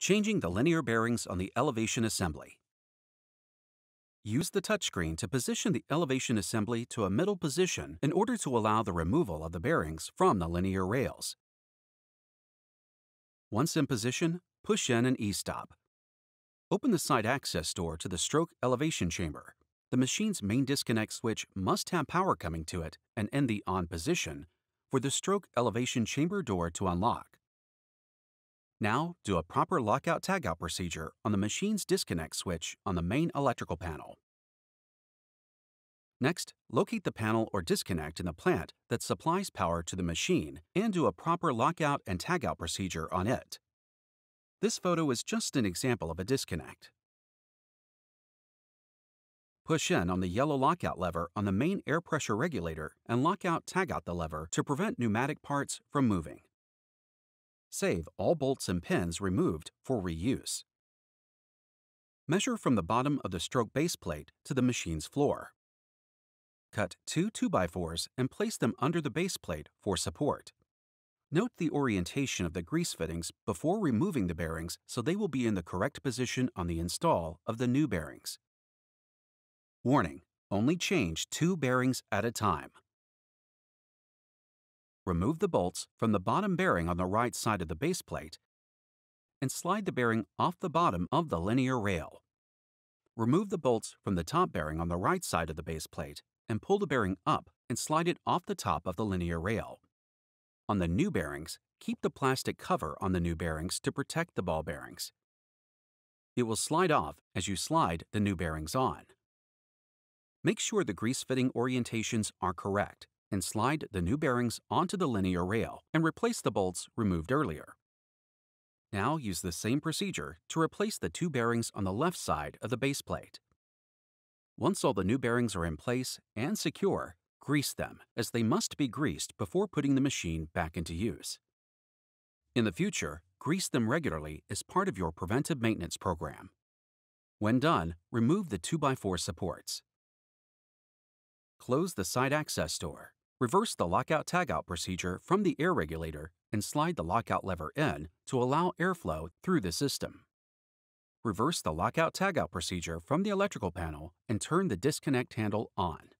Changing the linear bearings on the elevation assembly. Use the touchscreen to position the elevation assembly to a middle position in order to allow the removal of the bearings from the linear rails. Once in position, push in an e-stop. Open the side access door to the stroke elevation chamber. The machine's main disconnect switch must have power coming to it and in the on position for the stroke elevation chamber door to unlock. Now, do a proper lockout-tagout procedure on the machine's disconnect switch on the main electrical panel. Next, locate the panel or disconnect in the plant that supplies power to the machine and do a proper lockout and tagout procedure on it. This photo is just an example of a disconnect. Push in on the yellow lockout lever on the main air pressure regulator and lockout tagout the lever to prevent pneumatic parts from moving. Save all bolts and pins removed for reuse. Measure from the bottom of the stroke base plate to the machine's floor. Cut two 2x4s and place them under the base plate for support. Note the orientation of the grease fittings before removing the bearings so they will be in the correct position on the install of the new bearings. Warning, only change two bearings at a time. Remove the bolts from the bottom bearing on the right side of the base plate and slide the bearing off the bottom of the linear rail. Remove the bolts from the top bearing on the right side of the base plate and pull the bearing up and slide it off the top of the linear rail. On the new bearings, keep the plastic cover on the new bearings to protect the ball bearings. It will slide off as you slide the new bearings on. Make sure the grease fitting orientations are correct and slide the new bearings onto the linear rail and replace the bolts removed earlier. Now use the same procedure to replace the two bearings on the left side of the base plate. Once all the new bearings are in place and secure, grease them as they must be greased before putting the machine back into use. In the future, grease them regularly as part of your preventive maintenance program. When done, remove the 2x4 supports. Close the side access door. Reverse the lockout-tagout procedure from the air regulator and slide the lockout lever in to allow airflow through the system. Reverse the lockout-tagout procedure from the electrical panel and turn the disconnect handle on.